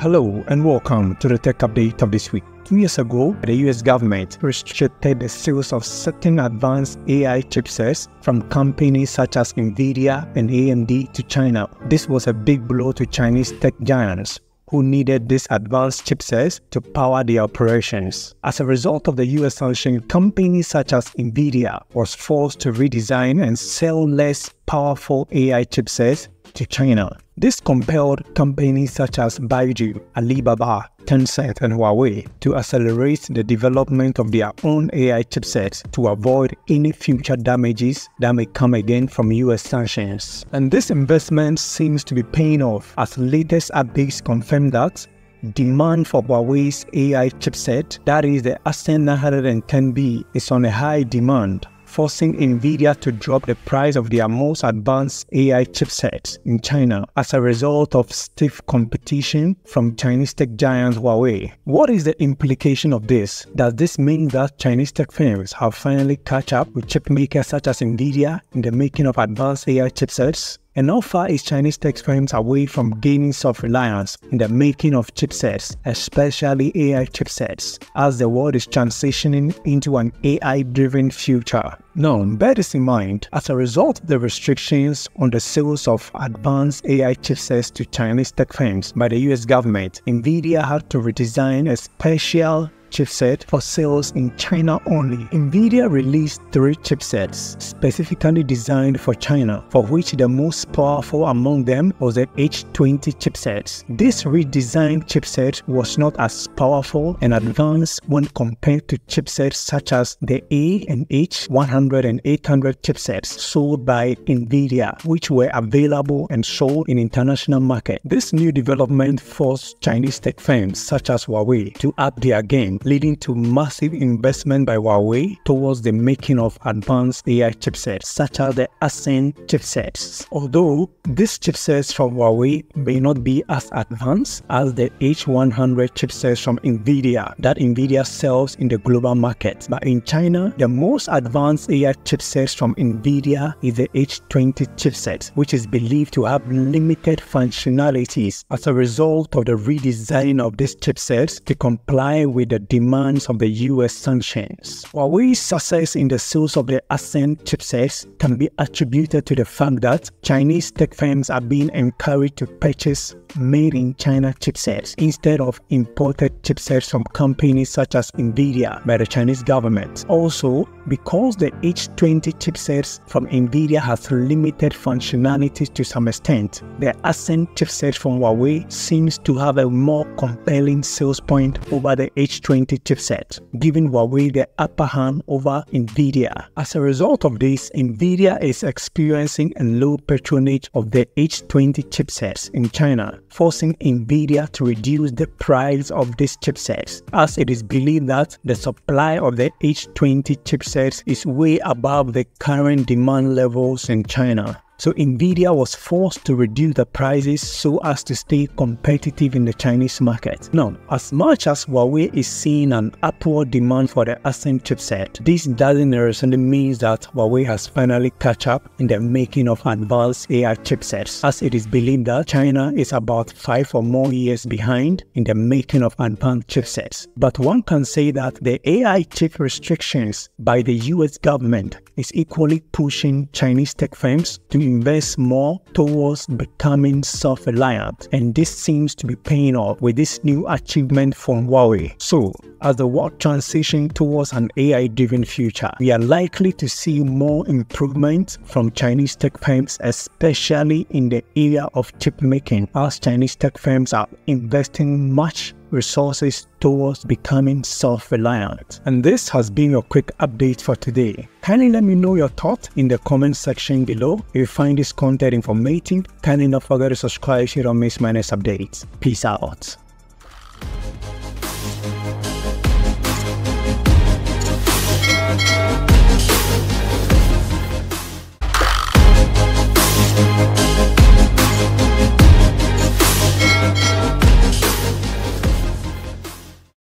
Hello and welcome to the tech update of this week. Two years ago, the US government restricted the sales of certain advanced AI chipsets from companies such as Nvidia and AMD to China. This was a big blow to Chinese tech giants who needed these advanced chipsets to power their operations. As a result of the US sanction, companies such as Nvidia was forced to redesign and sell less powerful AI chipsets to China. This compelled companies such as Baidu, Alibaba, Tencent, and Huawei to accelerate the development of their own AI chipsets to avoid any future damages that may come again from US sanctions. And this investment seems to be paying off as latest updates confirm that demand for Huawei's AI chipset, that is the Ascend 910B, is on a high demand forcing Nvidia to drop the price of their most advanced AI chipsets in China as a result of stiff competition from Chinese tech giant Huawei. What is the implication of this? Does this mean that Chinese tech firms have finally caught up with chip makers such as Nvidia in the making of advanced AI chipsets? And how far is Chinese tech firms away from gaining self-reliance in the making of chipsets, especially AI chipsets, as the world is transitioning into an AI-driven future? Now, bear this in mind, as a result of the restrictions on the sales of advanced AI chipsets to Chinese tech firms by the US government, NVIDIA had to redesign a special chipset for sales in China only. Nvidia released three chipsets specifically designed for China, for which the most powerful among them was the H20 chipset. This redesigned chipset was not as powerful and advanced when compared to chipsets such as the A and H100 and 800 chipsets sold by Nvidia, which were available and sold in international market. This new development forced Chinese tech firms such as Huawei to up their game leading to massive investment by Huawei towards the making of advanced AI chipsets, such as the Ascend chipsets. Although these chipsets from Huawei may not be as advanced as the H100 chipsets from Nvidia that Nvidia sells in the global market, but in China, the most advanced AI chipsets from Nvidia is the H20 chipset, which is believed to have limited functionalities as a result of the redesign of these chipsets to comply with the demands of the US sanctions. Huawei's success in the sales of the Ascend chipsets can be attributed to the fact that Chinese tech firms are being encouraged to purchase made in China chipsets instead of imported chipsets from companies such as Nvidia by the Chinese government. Also, because the H20 chipsets from Nvidia has limited functionalities to some extent, the Ascend chipset from Huawei seems to have a more compelling sales point over the H20 chipset, giving Huawei the upper hand over Nvidia. As a result of this, Nvidia is experiencing a low patronage of the H20 chipsets in China, forcing Nvidia to reduce the price of these chipsets, as it is believed that the supply of the H20 chipsets is way above the current demand levels in China. So Nvidia was forced to reduce the prices so as to stay competitive in the Chinese market. Now, as much as Huawei is seeing an upward demand for the Ascend chipset, this doesn't necessarily mean that Huawei has finally caught up in the making of advanced AI chipsets, as it is believed that China is about 5 or more years behind in the making of advanced chipsets. But one can say that the AI chip restrictions by the US government is equally pushing Chinese tech firms to invest more towards becoming self-reliant and this seems to be paying off with this new achievement from Huawei. So, as the world transitions towards an AI-driven future, we are likely to see more improvements from Chinese tech firms, especially in the area of chip making, as Chinese tech firms are investing much resources towards becoming self-reliant. And this has been your quick update for today. Kindly let me know your thoughts in the comment section below. If you find this content informative, kindly don't forget to subscribe so you don't miss my next updates. Peace out.